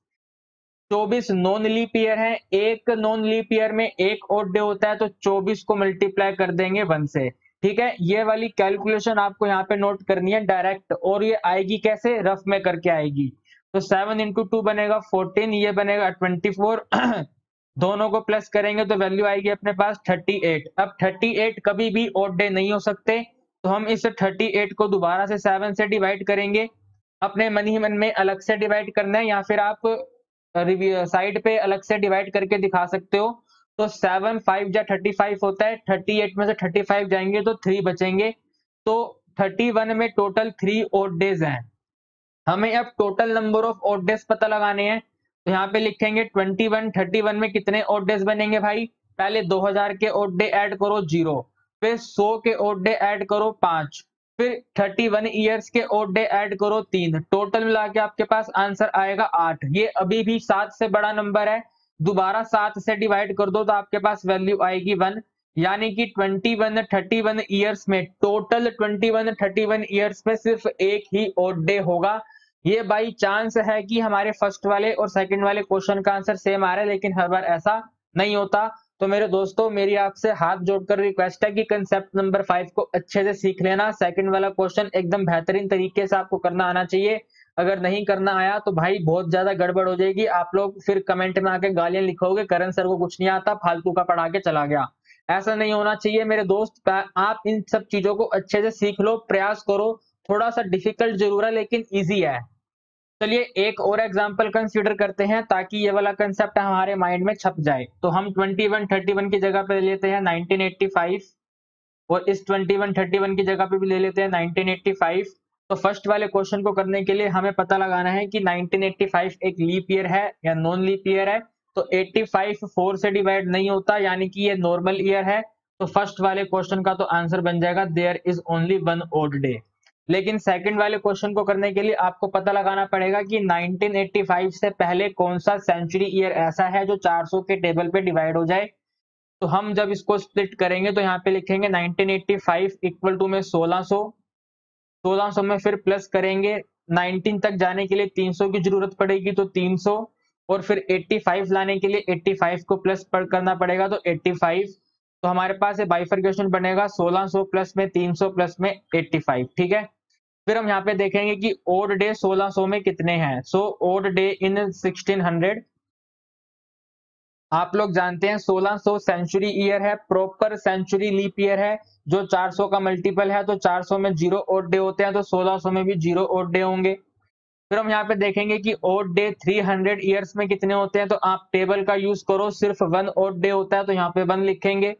चौबीस नॉन लीप ईयर है, एक नॉन लीप ईयर में एक ओड डे होता है तो चौबीस को मल्टीप्लाई कर देंगे वन से। ठीक है? ये वाली कैलकुलेशन आपको यहाँ पे नोट करनी है डायरेक्ट, और ये आएगी कैसे? रफ में करके आएगी। तो सेवन इंटू टू बनेगा फोर्टीन, ये बनेगा ट्वेंटी फोर। दोनों को प्लस करेंगे तो वैल्यू आएगी अपने पास थर्टी एट अब थर्टी एट कभी भी ओड डे नहीं हो सकते तो हम इस थर्टी एट को दोबारा से सेवन से डिवाइड करेंगे। अपने मन ही मन में अलग से डिवाइड करना है या फिर आप साइड पे अलग से डिवाइड करके दिखा सकते हो। तो सेवन फाइव या थर्टी फाइव होता है थर्टी एट में से थर्टी फाइव जाएँगे तो थ्री बचेंगे। तो थर्टी वन में टोटल थ्री ओड डेज़ हैं। हमें अब total number of odd days पता लगाने हैं। तो यहाँ पे लिखेंगे ट्वेंटी वन थर्टी वन में कितने ओड डेज़ बनेंगे भाई? पहले दो हज़ार के ओड डे ऐड करो ज़ीरो फिर सौ के ओड डे ऐड करो पाँच, फिर थर्टी वन ईयर्स के ओड डे ऐड करो तीन। टोटल मिला के आपके पास आंसर आएगा आठ। ये अभी भी सात से बड़ा नंबर है। दोबारा सात से डिवाइड कर दो तो आपके पास वैल्यू आएगी वन यानी कि twenty one thirty one years में total twenty one thirty one years में सिर्फ़ एक ही ओड डे होगा। ये बाई चांस है कि हमारे फ़र्स्ट वाले और सेकंड वाले क्वेश्चन का आंसर सेम आ रहा है, लेकिन हर बार ऐसा नहीं होता। तो मेरे दोस्तों, मेरी आपसे हाथ जोड़कर रिक्वेस्ट है कि कंसेप्ट नंबर फाइव को अच्छे से सीख लेना। सेकंड वाला क्वेश्चन एकदम बेहतरीन तरीके से आपको करना आना चाहिए। अगर नहीं करना आया तो भाई बहुत ज़्यादा गड़बड़ हो जाएगी। आप लोग फिर कमेंट में आके गालियाँ लिखोगे, करण सर को कुछ नहीं आता, फालतू का पढ़ा के चला गया। ऐसा नहीं होना चाहिए। मेरे दोस्त आप इन सब चीज़ों को अच्छे से सीख लो, प्रयास करो। थोड़ा सा डिफ़िकल्ट ज़रूर है, लेकिन ईजी है। चलिए एक और एग्ज़ाम्पल कंसिडर करते हैं ताकि ये वाला कंसेप्ट हमारे माइंड में छप जाए। तो हम 21 31 की जगह पे लेते हैं 1985 और इस 21 31 की जगह पे भी ले लेते हैं 1985 तो फ़र्स्ट वाले क्वेश्चन को करने के लिए हमें पता लगाना है कि 1985 एक लीप ईयर है या नॉन लीप ईयर है। तो 85 फोर से डिवाइड नहीं होता, यानी कि ये नॉर्मल ईयर है। तो फ़र्स्ट वाले क्वेश्चन का तो आंसर बन जाएगा there is only one odd day लेकिन सेकंड वाले क्वेश्चन को करने के लिए आपको पता लगाना पड़ेगा कि 1985 से पहले कौन सा सेंचुरी ईयर ऐसा है जो 400 के टेबल पे डिवाइड हो जाए। तो हम जब इसको स्प्लिट करेंगे तो यहाँ पे लिखेंगे 1985 इक्वल टू में 1600 1600 में फिर प्लस करेंगे। 19 तक जाने के लिए 300 की ज़रूरत पड़ेगी तो 300 और फिर 85 लाने के लिए 85 को प्लस करना पड़ेगा तो 85 तो हमारे पास ये बाइफर्गेशन बनेगा 1600 प्लस में 300 प्लस में 85 ठीक है? फिर हम यहाँ पे देखेंगे कि ओड डे 1600 में कितने हैं? सो ओड डे इन 1600 आप लोग जानते हैं 1600 सेंचुरी ईयर है प्रॉपर सेंचुरी लीप ईयर है, जो 400 का मल्टीपल है तो 400 में ज़ीरो ओड डे होते हैं तो 1600 में भी ज़ीरो ओड डे होंगे। फिर हम यहाँ पे देखेंगे कि ओड डे 300 ईयर्स में कितने होते हैं तो आप टेबल का यूज़ करो, सिर्फ़ वन ओड डे होता है तो यहाँ पे वन लिखेंगे।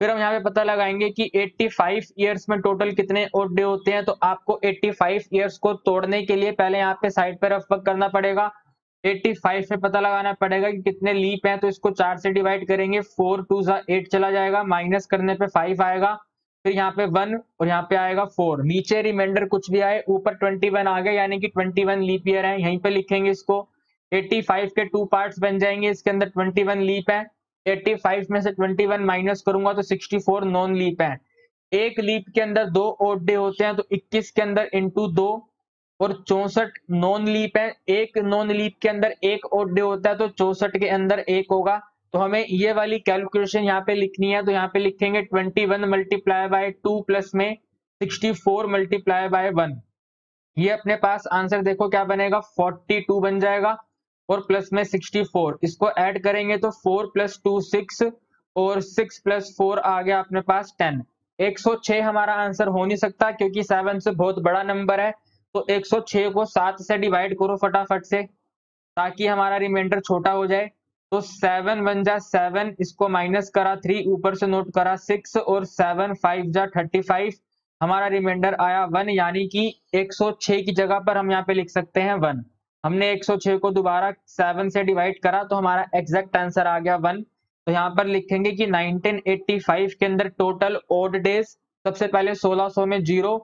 फिर हम यहाँ पे पता लगाएँगे कि 85 ईयर्स में टोटल कितने ओड डे होते हैं तो आपको 85 ईयर्स को तोड़ने के लिए पहले यहाँ पे साइड पे रफ करना पड़ेगा। 85 में पता लगाना पड़ेगा कि कितने लीप हैं तो इसको चार से डिवाइड करेंगे फोर टू सा एट चला जाएगा माइनस करने पे फाइव आएगा, फिर यहाँ पे वन और यहाँ पे आएगा फोर नीचे रिमाइंडर कुछ भी आए, ऊपर ट्वेंटी वन आ गया यानी कि ट्वेंटी वन लीप ईयर है, यहीं पे लिखेंगे इसको। एट्टी फाइव के टू पार्ट्स बन जाएँगे, इसके अंदर ट्वेंटी वन लीप है। एट्टी फाइव में से ट्वेंटी वन माइनस करूँगा तो सिक्सटी फोर नॉन लीप है। एक लीप के अंदर दो ओड डे होते हैं तो इक्कीस के अंदर इंटू दो और चौसठ नॉन लीप है। एक नॉन लीप के अंदर एक ओड डे होता है तो चौसठ के अंदर एक होगा। तो हमें ये वाली कैलकुलेशन यहाँ पे लिखनी है तो यहाँ पे लिखेंगे twenty one multiply by two plus में sixty four multiply by one ये अपने पास आंसर देखो क्या बनेगा। फोर्टी टू बन जाएगा। और प्लस में सिक्सटी फोर इसको ऐड करेंगे तो फोर प्लस टू सिक्स और सिक्स प्लस फोर आ गया अपने पास टेन 106 हमारा आंसर हो नहीं सकता क्योंकि सेवन से बहुत बड़ा नंबर है। तो 106 को सात से डिवाइड करो फटाफट से, ताकि हमारा रिमाइंडर छोटा हो जाए। तो सेवन वन जा सेवन इसको माइनस करा थ्री ऊपर से नोट करा सिक्स और सेवन फाइव जा थर्टी फाइव हमारा रिमाइंडर आया वन यानी कि 106 की जगह पर हम यहाँ पे लिख सकते हैं वन हमने 106 को दोबारा सेवन से डिवाइड करा तो हमारा एग्जैक्ट आंसर आ गया वन तो यहाँ पर लिखेंगे कि 1985 के अंदर टोटल ओड डेज़ सबसे पहले 1600 में ज़ीरो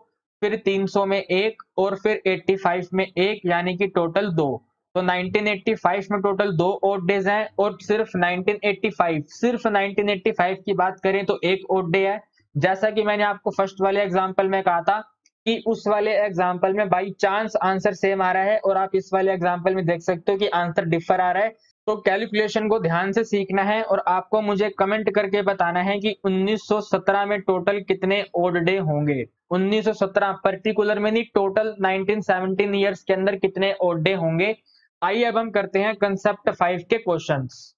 फिर 300 में एक और फिर 85 में एक, यानी कि टोटल दो. तो 1985 में टोटल दो ओड डेज़ हैं और सिर्फ़ 1985 सिर्फ़ 1985 की बात करें तो एक ओड डे है. जैसा कि मैंने आपको फ़र्स्ट वाले एग्ज़ाम्पल में कहा था कि उस वाले एग्ज़ाम्पल में बाई चांस आंसर सेम आ रहा है और आप इस वाले एग्ज़ाम्पल में देख सकते हो कि आंसर डिफर आ रहा है। तो कैलकुलेशन को ध्यान से सीखना है और आपको मुझे कमेंट करके बताना है कि 1917 में टोटल कितने ओड डे होंगे। 1917 पर्टिकुलर में नहीं टोटल 1917 इयर्स के अंदर कितने ओड डे होंगे। आइए अब हम करते हैं कंसेप्ट फाइव के क्वेश्चंस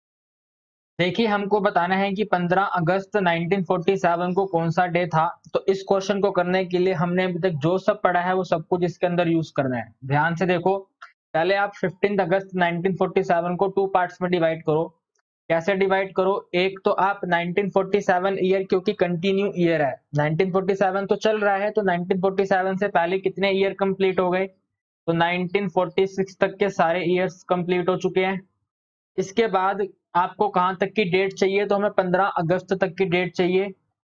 देखिए, हमको बताना है कि 15 अगस्त 1947 को कौन सा डे था? तो इस क्वेश्चन को करने के लिए हमने अभी तक जो सब पढ़ा है, वो सब कुछ इसके अंदर यूज़ करना है। ध्यान से देखो, पहले आप फिफ्टीन अगस्त 1947 को टू पार्ट्स में डिवाइड करो। कैसे डिवाइड करो? एक तो आप 1947 ईयर, क्योंकि कंटिन्यू ईयर है। 1947 तो चल रहा है तो 1947 से पहले कितने ईयर कंप्लीट हो गए? तो 1946 तक के सारे ईयर्स कंप्लीट हो चुके हैं। इसके बाद आपको कहाँ तक की डेट चाहिए? तो हमें 15 अगस्त तक की डेट चाहिए।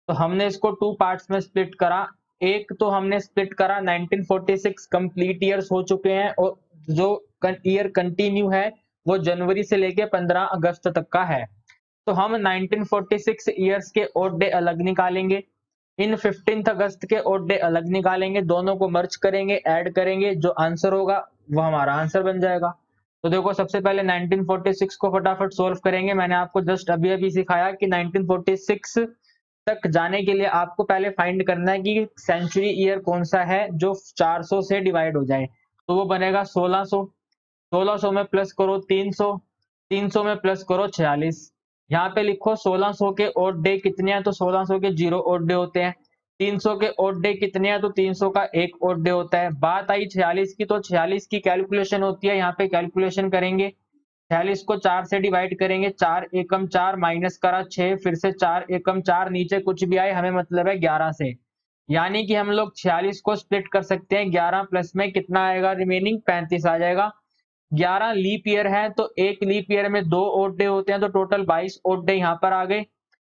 तो हमने इसको टू पार्ट्स में स्प्लिट करा। एक तो हमने स्प्लिट करा 1946 कंप्लीट ईयर्स हो चुके हैं और जो ईयर कंटिन्यू है, वो जनवरी से लेके 15 अगस्त तक का है। तो हम 1946 ईयर्स के ओड डे अलग निकालेंगे। इन फिफ्टींथ अगस्त के ओड डे अलग निकालेंगे। दोनों को मर्ज करेंगे ऐड करेंगे। जो आंसर होगा, वो हमारा आंसर बन जाएगा। तो देखो, सबसे पहले 1946 को फटाफट सोल्व करेंगे। मैंने आपको जस्ट अभी अभी सिखाया कि 1946 तक जाने के लिए आपको पहले फाइंड करना है कि सेंचुरी ईयर कौन सा है जो 400 से डिवाइड हो जाए। तो वो बनेगा 1600 1600 में प्लस करो 300 300 में प्लस करो 46 यहाँ पे लिखो 1600 के ओड डे कितने हैं? तो 1600 के ज़ीरो ओड डे होते हैं। 300 के ओड डे कितने हैं? तो 300 का एक ओड डे होता है। बात आई 46 की तो 46 की कैलकुलेशन होती है। यहाँ पे कैलकुलेशन करेंगे। छियालीस को चार से डिवाइड करेंगे। चार एकम चार माइनस करा छह, फिर से चार एकम चार, नीचे कुछ भी आए, हमें मतलब है ग्यारह से। यानी कि हम लोग छियालीस को स्प्लिट कर सकते हैं। ग्यारह प्लस में कितना आएगा रिमेनिंग पैंतीस आ जाएगा। ग्यारह लीप ईयर है तो एक लीप ईयर में दो ओड डे होते हैं तो टोटल बाईस ओड डे यहाँ पर आ गए।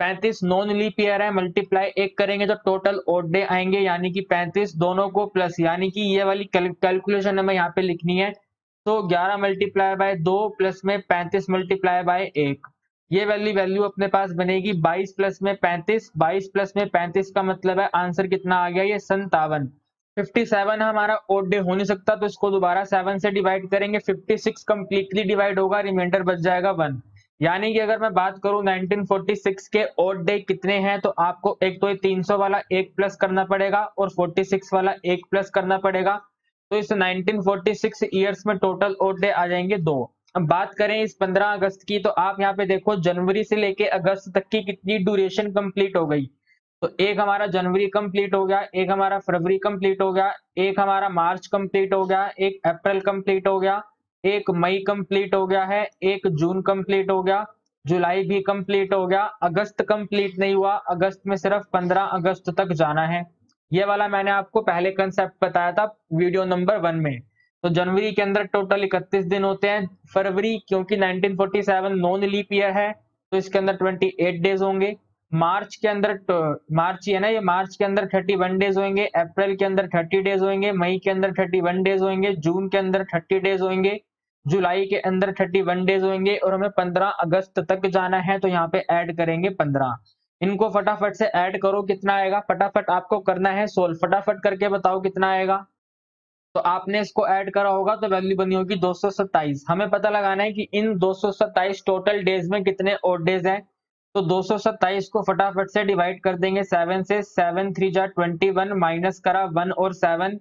पैंतीस नॉन लीप ईयर है मल्टीप्लाई एक करेंगे तो टोटल ओट डे आएँगे, यानी कि पैंतीस दोनों को प्लस यानी कि ये वाली कैलकुलेशन हमें यहाँ पे लिखनी है। तो ग्यारह मल्टीप्लाई बाय दो प्लस में पैंतीस मल्टीप्लाई बाय एक। ये वाली वैल्यू अपने पास बनेगी 22 प्लस में 35 22 प्लस में 35 का मतलब है आंसर कितना आ गया? ये संतावन 57 हमारा ओड डे हो नहीं सकता तो इसको दोबारा 7 से डिवाइड करेंगे 56 कंप्लीटली डिवाइड होगा रिमाइंडर बच जाएगा वन यानी कि अगर मैं बात करूँ 1946 के ओड डे कितने हैं तो आपको एक तो 300 वाला एक प्लस करना पड़ेगा और 46 वाला एक प्लस करना पड़ेगा। तो इस 1946 ईयर्स में टोटल ओड डे आ जाएँगे दो। अब बात करें इस 15 अगस्त की तो आप यहाँ पे देखो जनवरी से लेके अगस्त तक की कितनी ड्यूरेशन कंप्लीट हो गई। तो एक हमारा जनवरी कंप्लीट हो गया, एक हमारा फरवरी कंप्लीट हो गया, एक हमारा मार्च कंप्लीट हो गया, एक अप्रैल कंप्लीट हो गया एक मई कंप्लीट हो गया है, एक जून कंप्लीट हो गया, जुलाई भी कंप्लीट हो गया, अगस्त कंप्लीट नहीं हुआ, अगस्त में सिर्फ़ 15 अगस्त तक जाना है। ये वाला मैंने आपको पहले कंसेप्ट बताया था वीडियो नंबर वन में। तो जनवरी के अंदर टोटल इकतीस दिन होते हैं, फरवरी क्योंकि 1947 नॉन लीप ईयर है तो इसके अंदर 28 डेज़ होंगे। मार्च के अंदर मार्च है ना, ये मार्च के अंदर 31 डेज़ होंगे, अप्रैल के अंदर 30 डेज़ होंगे, मई के अंदर 31 डेज़ होंगे, जून के अंदर 30 डेज़ होंगे जुलाई के अंदर 31 डेज़ होंगे और हमें 15 अगस्त तक जाना है तो यहाँ पे ऐड करेंगे 15 इनको फटाफट से ऐड करो, कितना आएगा? फटाफट आपको करना है सोल्व। फटाफट करके बताओ कितना आएगा। तो आपने इसको ऐड करा होगा तो वैल्यू बनी होगी 227 हमें पता लगाना है कि इन 227 टोटल डेज़ में कितने और डेज़ हैं? तो 227 को फटाफट से डिवाइड कर देंगे सेवन से, सेवन थ्री जा ट्वेंटी वन माइनस करा वन और सेवन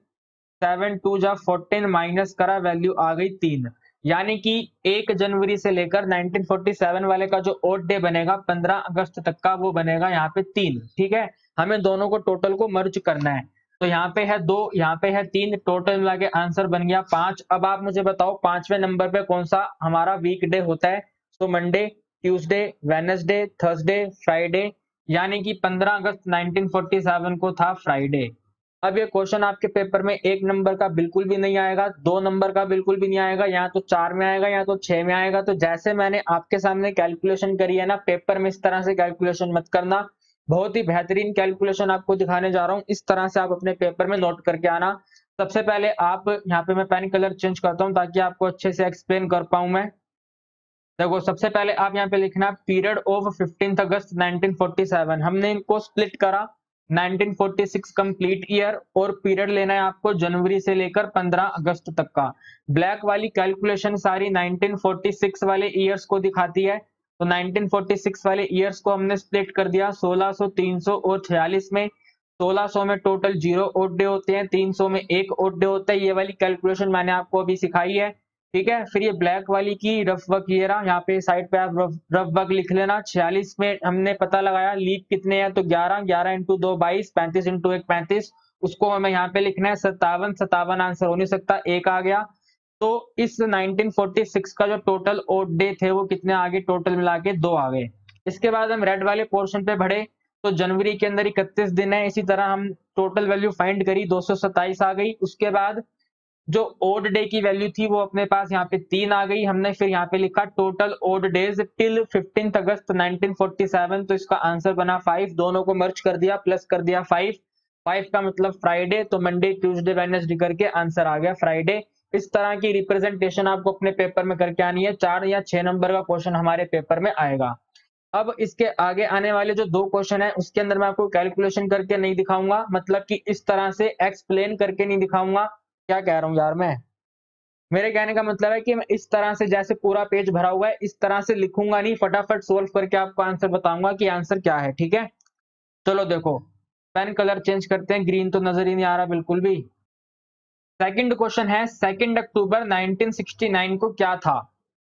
सेवन टू जा फोर्टीन माइनस करा, वैल्यू आ गई तीन। यानी कि एक जनवरी से लेकर 1947 वाले का जो ओड डे बनेगा 15 अगस्त तक का वो बनेगा यहाँ पे तीन, ठीक है? हमें दोनों को टोटल को मर्ज करना है। तो यहाँ पे है दो, यहाँ पे है तीन टोटल मिला के आंसर बन गया पाँच। अब आप मुझे बताओ, पाँचवें नंबर पे कौन सा हमारा वीक डे होता है? तो Monday Tuesday Wednesday Thursday Friday यानी कि 15 अगस्त 1947 को था फ्राइडे अब ये क्वेश्चन आपके पेपर में एक नंबर का बिल्कुल भी नहीं आएगा, दो नंबर का बिल्कुल भी नहीं आएगा, या तो चार में आएगा, या तो छह में आएगा। तो जैसे मैंने आपके सामने कैलकुलेशन करी है ना पेपर में इस तरह से कैलकुलेशन मत करना। बहुत ही बेहतरीन कैलकुलेशन आपको दिखाने जा रहा हूँ। इस तरह से आप अपने पेपर में नोट करके आना। सबसे पहले आप, यहाँ पे मैं पेन कलर चेंज करता हूँ ताकि आपको अच्छे से एक्सप्लेन कर पाऊँ मैं। देखो, सबसे पहले आप यहाँ पे लिखना पीरियड ऑफ़ फिफ्टींथ अगस्त 1947 हमने इनको स्प्लिट करा। 1946 कंप्लीट ईयर और पीरियड लेना है आपको जनवरी से लेकर 15 अगस्त तक का। ब्लैक वाली कैलकुलेशन सारी 1946 वाले ईयर्स को दिखाती है। तो 1946 वाले ईयर्स को हमने स्प्लिट कर दिया 1600, 300 और 46 में। 1600 में टोटल ज़ीरो ओड डे होते हैं 300 में एक ओड डे होता है। ये वाली कैलकुलेशन मैंने आपको अभी सिखाई है। ठीक है? फिर ये ब्लैक वाली की रफ वर्क ये रहा यहाँ पे साइड पे आप रफ, रफ वर्क लिख लेना। 46 में हमने पता लगाया लीप कितने हैं? तो 11 11 इंटू दो बाईस पैंतीस इंटू एक पैंतीस। उसको हमें यहाँ पे लिखना है सत्तावन सत्तावन आंसर हो नहीं सकता एक आ गया। तो इस 1946 का जो टोटल ओड डे थे वो कितने आगे? टोटल मिला के दो आ गए। इसके बाद हम रेड वाले पोर्शन पे बढ़े तो जनवरी के अंदर इकतीस दिन है। इसी तरह हम टोटल वैल्यू फाइंड करी दो सौ सत्ताइस आ गई। उसके बाद जो ओड डे की वैल्यू थी वो अपने पास यहाँ पे तीन आ गई। हमने फिर यहाँ पे लिखा total odd days till fifteen August 1947 तो इसका आंसर बना फाइव दोनों को मर्ज कर दिया प्लस कर दिया फाइव फाइव का मतलब फ्राइडे तो मंडे ट्यूसडे वेडनेसडे करके आंसर आ गया फ्राइडे इस तरह की रिप्रेजेंटेशन आपको अपने पेपर में करके आनी है। चार या छह नंबर का क्वेश्चन हमारे पेपर में आएगा। अब इसके आगे आने वाले जो दो क्वेश्चन है, उसके अंदर मैं आपको कैलकुलेशन करके नहीं दिखाऊँगा। मतलब कि इस तरह से एक्सप्लेन करके नहीं दिखाऊँगा। क्या कह रहा हूँ यार मैं? मेरे कहने का मतलब है कि मैं इस तरह से जैसे पूरा पेज भरा हुआ है, इस तरह से लिखूँगा नहीं, फटाफट सोल्व करके आपको आंसर बताऊँगा कि आंसर क्या है, ठीक है? चलो देखो पेन कलर चेंज करते हैं ग्रीन तो नज़र ही नहीं आ रहा बिल्कुल भी। सेकंड क्वेश्चन है सेकंड अक्टूबर 1969 को क्या था?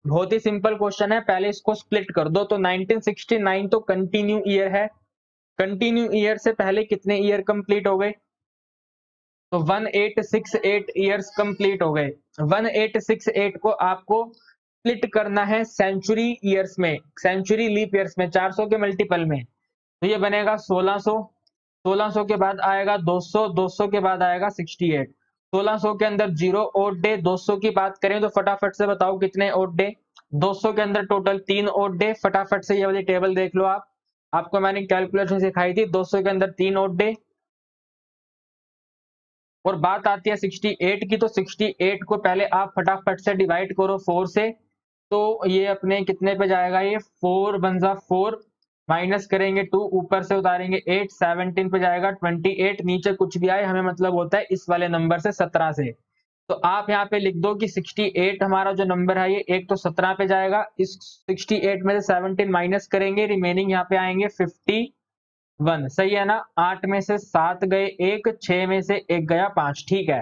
बहुत ही सिंपल क्वेश्चन है, पहले इसको स्प्लिट कर दो तो 1969 तो कंटिन्यू ईयर है। कंटिन्यू ईयर से पहले कितने ईयर कंप्लीट हो गए? तो 1868 ईयर्स कंप्लीट हो गए। 1868 को आपको स्प्लिट करना है सेंचुरी ईयर्स में। सेंचुरी लीप ईयर्स में 400 के मल्टीपल में। तो ये बनेगा 1600 1600 के बाद आएगा 200 200 के बाद आएगा 68 1600 के अंदर ज़ीरो ओड डे 200 की बात करें तो फटाफट से बताओ कितने ओड डे 200 के अंदर टोटल तीन ओड डे फटाफट से ये वाली टेबल देख लो आप। आपको मैंने कैलकुलेशन सिखाई थी 200 के अंदर तीन ओड डे और बात आती है 68 की तो 68 को पहले आप फटाफट से डिवाइड करो फोर से। तो ये अपने कितने पे जाएगा ये? फोर बनजा फोर माइनस करेंगे टू ऊपर से उतारेंगे एट सेवनटीन पे जाएगा ट्वेंटी एट नीचे कुछ भी आए, हमें मतलब होता है इस वाले नंबर से सत्रह से। तो आप यहाँ पे लिख दो कि 68 हमारा जो नंबर है ये एक तो सत्रह पे जाएगा, इस 68 में से 17 माइनस करेंगे रिमेनिंग यहाँ पे आएँगे 51 सही है ना? आठ में से सात गए एक, छह में से एक गया पाँच। ठीक है।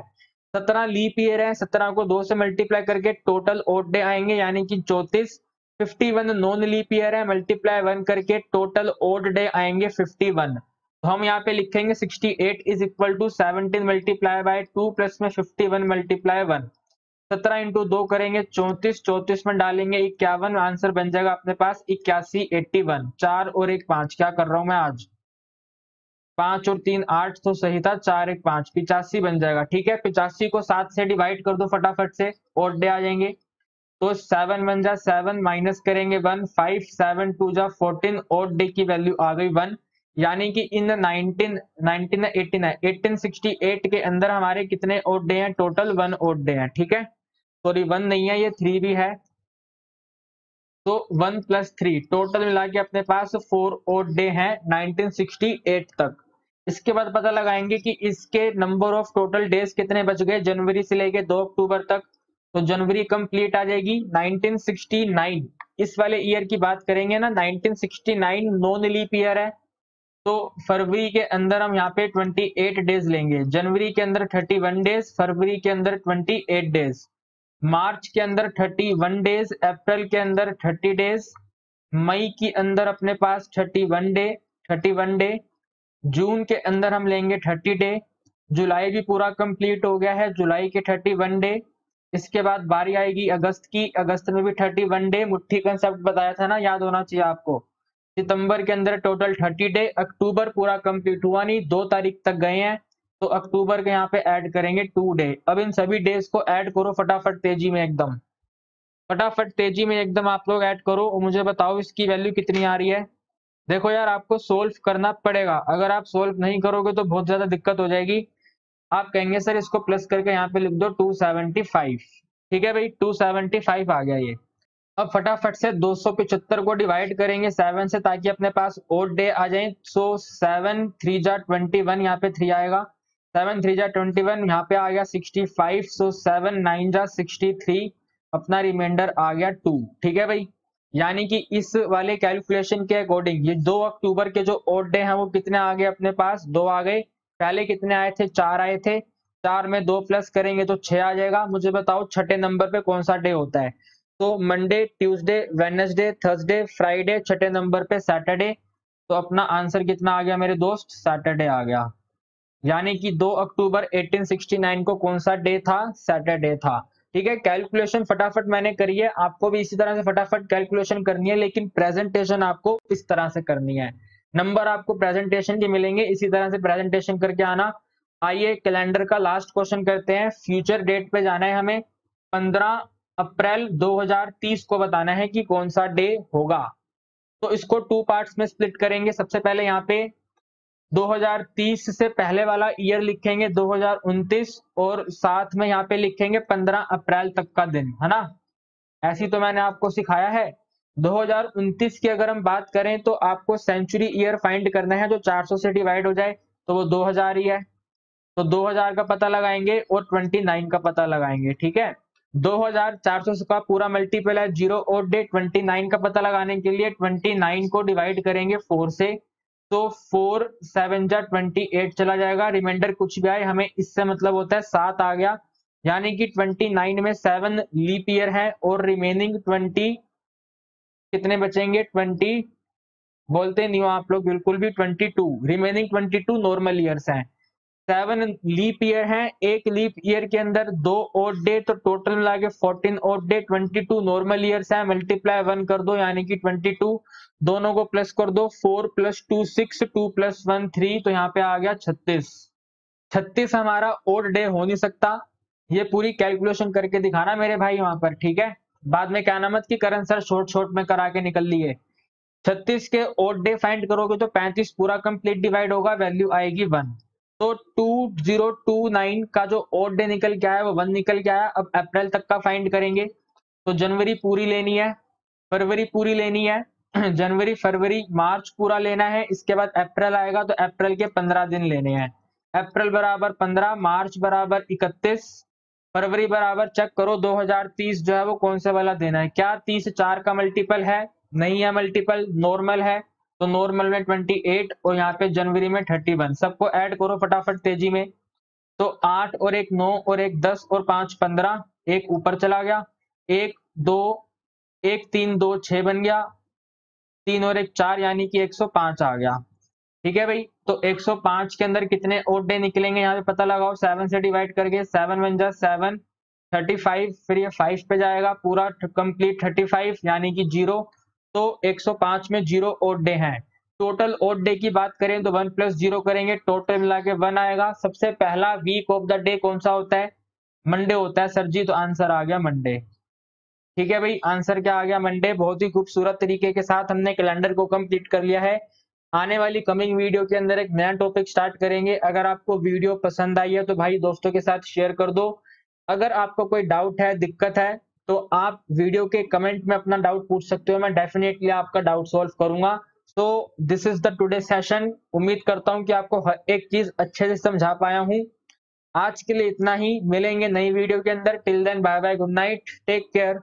सत्रह लीप ईयर है, सत्रह को दो से मल्टीप्लाई करके टोटल ओट डे आएँगे, यानी कि चौतीस। 51 नॉन लीप ईयर है, मल्टीप्लाई वन करके टोटल ओड डे आएँगे 51 तो हम यहाँ पे लिखेंगे 68 is equal to 17 multiply by two plus में 51 मल्टीप्लाई वन। सत्रह इंटू दो करेंगे चौतीस चौतीस में डालेंगे इक्यावन, आंसर बन जाएगा अपने पास इक्यासी एट्टी वन। चार और एक पाँच, क्या कर रहा हूँ मैं आज? पाँच और तीन आठ तो सही था, चार एक पाँच, पिचासी बन जाएगा, ठीक है? पिचासी को सात से डिवाइड कर दो फटाफट से, और डे आ जाएँगे। तो सेवन बन जा सेवन माइनस करेंगे वन फाइव सेवन टू जा फोर्टीन और डे की वैल्यू आ गई वन यानी कि in nineteen nineteen eighteen eighteen sixty eight के अंदर हमारे कितने ओड डे हैं? टोटल वन ओड डे हैं, ठीक है? सॉरी वन नहीं है, ये थ्री भी है। तो वन प्लस थ्री टोटल मिला के अपने पास फोर ओड डे हैं 1968 तक। इसके बाद पता लगाएँगे कि इसके नंबर ऑफ़ टोटल डेज़ कितने बच गए? जनवरी से लेके 2 अक्टूबर तक। तो जनवरी कंप्लीट आ जाएगी। 1969 इस वाले ईयर की बात करेंगे ना 1969 नॉन लीप ईयर है। तो फरवरी के अंदर हम यहाँ पे 28 डेज़ लेंगे। जनवरी के अंदर 31 डेज़ फरवरी के अंदर 28 डेज़ मार्च के अंदर 31 डेज़ अप्रैल के अंदर 30 डेज़ मई के अंदर अपने पास 31 डे 31 डे जून के अंदर हम लेंगे 30 डे, जुलाई भी पूरा कंप्लीट हो गया है, जुलाई के 31 डे। इसके बाद बारी आएगी अगस्त की, अगस्त में भी 31 डे मुट्ठी कंसेप्ट बताया था ना, याद होना चाहिए आपको। सितंबर के अंदर टोटल 30 डे, अक्टूबर पूरा कंप्लीट हुआ नहीं, दो तारीख तक गए हैं तो अक्टूबर के यहाँ पे ऐड करेंगे टू डे। अब इन सभी डेज़ को ऐड करो फटाफट, तेज़ी में एकदम। फटाफट, तेज़ी में एकदम आप लोग ऐड करो, और मुझे बताओ इसकी वैल्यू कितनी आ रही है। देखो यार, आपको सोल्व करना पड़ेगा। अगर आप सोल्व नहीं करोगे तो बहुत ज़्यादा दिक्कत हो जाएगी। आप कहेंगे, सर, इसको प्लस करके यहाँ पे लिख दो 275 ठीक है भाई? 275 आ गया ये। अब फटाफट से दो को डिवाइड करेंगे सेवन से, ताकि अपने पास ओड डे आ जाए। सो सेवन थ्री जा ट्वेंटी वन यहाँ पे थ्री आएगा। सेवन थ्री जा ट्वेंटी वन यहाँ पे आ गया sixty five so seven nine जा सिक्सटी थ्री अपना रिमाइंडर आ गया टू ठीक है भाई? यानी कि इस वाले कैलकुलेशन के अकॉर्डिंग ये दो अक्टूबर के जो ओड डे हैं, वो कितने आ गए अपने पास? दो आ गए। पहले कितने आए थे? चार आए थे। चार में दो प्लस करेंगे तो छह आ जाएगा। मुझे बताओ, छठे नंबर पे कौन सा डे होता है? तो Monday Tuesday Wednesday Thursday Friday छठे नंबर पे सैटरडे तो अपना आंसर कितना आ गया मेरे दोस्त? सैटरडे आ गया। यानी कि 2 अक्टूबर 1869 को कौन सा डे था? सैटरडे था। ठीक है कैलकुलेशन फटाफट मैंने करी है। आपको भी इसी तरह से फटाफट कैलकुलेशन करनी है, लेकिन प्रेजेंटेशन आपको इस तरह से करनी है। नंबर आपको प्रेजेंटेशन के मिलेंगे, इसी तरह से प्रेजेंटेशन करके आना। आइए कैलेंडर का लास्ट क्वेश्चन करते हैं। फ्यूचर डेट पे जाना है हमें। 15 अप्रैल 2030 को बताना है कि कौन सा डे होगा। तो इसको टू पार्ट्स में स्प्लिट करेंगे। सबसे पहले यहाँ पे 2030 से पहले वाला ईयर लिखेंगे 2029 और साथ में यहाँ पे लिखेंगे 15 अप्रैल तक का दिन, है ना? ऐसी तो मैंने आपको सिखाया है। 2029 की अगर हम बात करें तो आपको सेंचुरी ईयर फाइंड करना है जो 400 से डिवाइड हो जाए तो वो 2000 ही है। तो 2000 का पता लगाएँगे और 29 का पता लगाएँगे, ठीक है? 2400 का पूरा मल्टीपल है ज़ीरो और डे 29 का पता लगाने के लिए 29 को डिवाइड करेंगे फोर से। तो फोर सेवन जा ट्वेंटी एट चला जाएगा। रिमाइंडर कुछ भी आए, हमें इससे मतलब होता है सात आ गया। यानी कि ट्वेंटी नाइन में सेवन लीप ईयर है और रिमेनिंग ट्वेंटी कितने बचेंगे? ट्वेंटी बोलते नहीं हो आप लोग, बिल्कुल भी twenty two remaining twenty two normal years हैं। सेवन लीप ईयर है, एक लीप ईयर के अंदर दो और डे तो टोटल मिला के फोर्टीन और day twenty two normal years है मल्टीप्लाई वन कर दो, यानी कि ट्वेंटी टू दोनों को प्लस कर दो four plus two six two plus one three तो यहाँ पे आ गया छत्तीस। छत्तीस हमारा और डे हो नहीं सकता, ये पूरी कैलकुलेशन करके दिखाना मेरे भाई वहाँ पर, ठीक है? बाद में क्या नामत की करण सर शॉर्ट शॉर्ट में करा के निकल लिए। छत्तीस के और डे फाइंड करोगे तो पैंतीस पूरा कंप्लीट डिवाइड होगा वैल्यू आएगी वन तो टू ज़ीरो टू नाइन का जो ओड डे निकल के आया, वो वन निकल के आया। अब अप्रैल तक का फाइंड करेंगे। तो जनवरी पूरी लेनी है, फरवरी पूरी लेनी है। जनवरी, फरवरी, मार्च पूरा लेना है। इसके बाद अप्रैल आएगा तो अप्रैल के पंद्रह दिन लेने हैं। अप्रैल बराबर पंद्रह, मार्च बराबर इकतीस, फरवरी बराबर चेक करो 2030 जो है वो कौन से वाला देना है? क्या तीस चार का मल्टीपल है? नहीं है मल्टीपल नॉर्मल है। तो नॉर्मल में 28 और यहाँ पे जनवरी में 31 सबको ऐड करो फटाफट तेज़ी में। तो आठ और एक नौ और एक दस और पाँच पंद्रह, एक ऊपर चला गया। एक, दो, एक, तीन, दो, छह बन गया। तीन और एक चार, यानी कि 105 आ गया। ठीक है भाई? तो 105 के अंदर कितने ओड डे निकलेंगे? यहाँ पे पता लगाओ सेवन से डिवाइड करके सेवन बन जा सेवन थर्टी फाइव फिर ये फाइव पे जाएगा पूरा कंप्लीट थर्टी फाइव यानी कि ज़ीरो तो 105 में ज़ीरो ओड डे हैं। टोटल ओड डे की बात करें तो वन प्लस ज़ीरो करेंगे, टोटल मिला के वन आएगा। सबसे पहला वीक ऑफ़ द डे कौन सा होता है? मंडे होता है। सर जी तो आंसर आ गया मंडे ठीक है भाई आंसर क्या आ गया मंडे बहुत ही खूबसूरत तरीके के साथ हमने कैलेंडर को कंप्लीट कर लिया है। आने वाली कमिंग वीडियो के अंदर एक नया टॉपिक स्टार्ट करेंगे। अगर आपको वीडियो पसंद आई है तो भाई दोस्तों के साथ शेयर कर दो। अगर आपको कोई डाउट है, दिक्कत है तो आप वीडियो के कमेंट में अपना डाउट पूछ सकते हो। मैं डेफिनेटली आपका डाउट सॉल्व करूँगा। So this is the today session उम्मीद करता हूँ कि आपको हर एक चीज़ अच्छे से समझा पाया हूँ। आज के लिए इतना ही। मिलेंगे नई वीडियो के अंदर। Till then bye bye good night take care